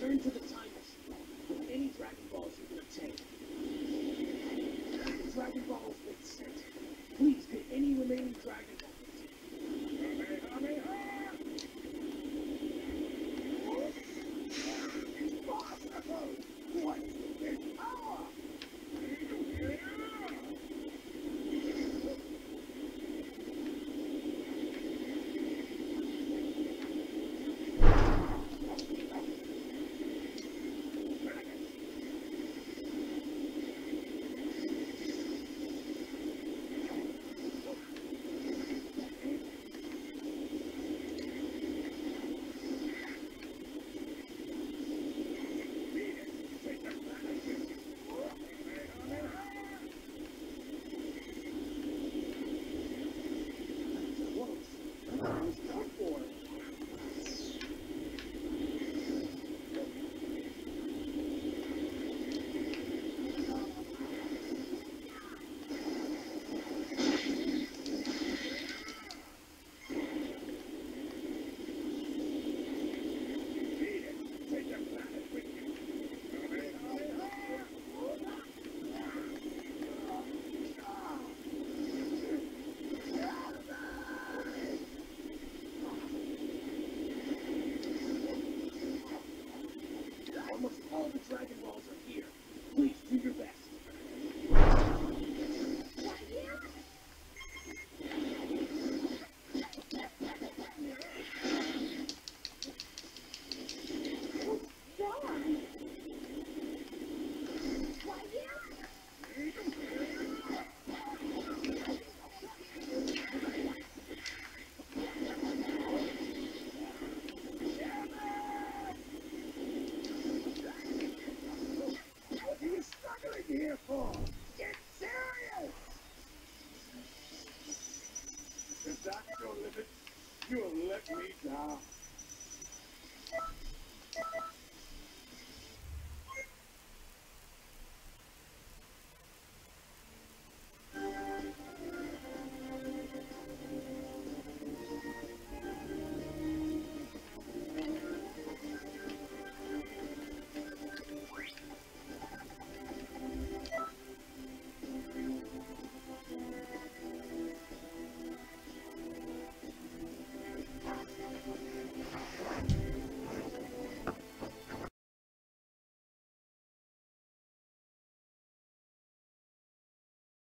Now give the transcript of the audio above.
Return to the time any Dragon Balls you can obtain. Dragon Balls been sent. Please get any remaining Dragon 我跟你讲